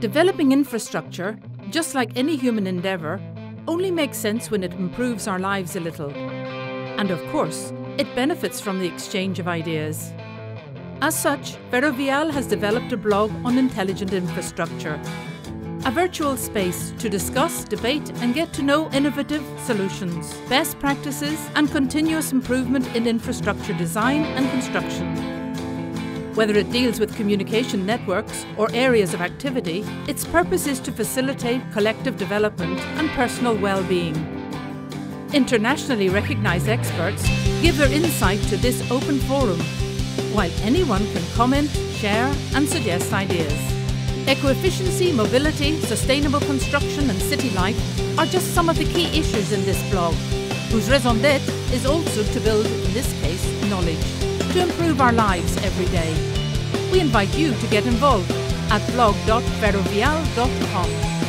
Developing infrastructure, just like any human endeavour, only makes sense when it improves our lives a little. And of course, it benefits from the exchange of ideas. As such, Ferrovial has developed a blog on intelligent infrastructure, a virtual space to discuss, debate, and get to know innovative solutions, best practices, and continuous improvement in infrastructure design and construction. Whether it deals with communication networks or areas of activity, its purpose is to facilitate collective development and personal well-being. Internationally recognized experts give their insight to this open forum, while anyone can comment, share and suggest ideas. Eco-efficiency, mobility, sustainable construction and city life are just some of the key issues in this blog, whose raison d'etre is also to build, in this case, knowledge to improve our lives every day. We invite you to get involved at blog.ferrovial.com.